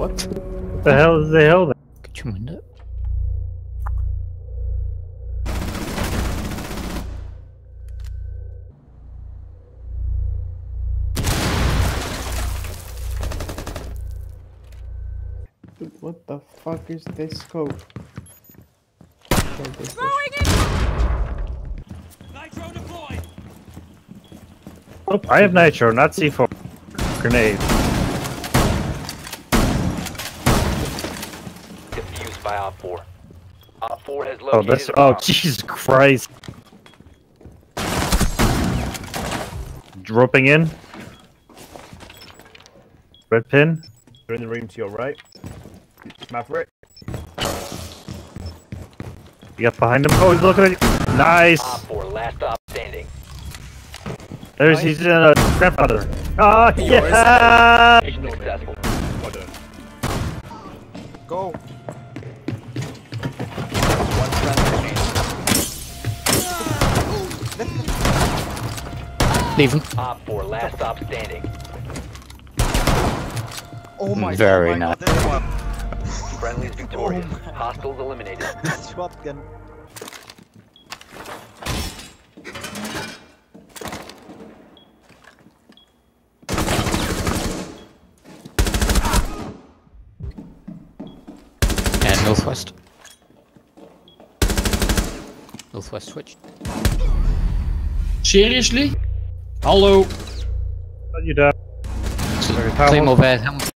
What? The hell is the hell? there? Kitchen window. Dude, what the fuck is this scope? Okay, this was- Nope, oh, I have nitro, not C4. Grenade. By Op 4. Op 4 has Oh, that's. Oh, bomb. Jesus Christ. Dropping in. Red pin. They're in the room to your right. Maverick. You got behind him. Oh, he's looking at you. Nice. Op 4, last stop standing. There's he's in a grandfather. Oh yeah. Successful. Go! Leave him. Op 4, last stop standing. Oh my Very god, nice. this one. Friendly's victorious. Oh my- Hostiles eliminated. Shotgun. And northwest. Northwest switch. Seriously? Hallo? You down? Claymore there. Hamilton.